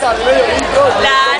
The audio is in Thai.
Pixar, medio bicho. Claro.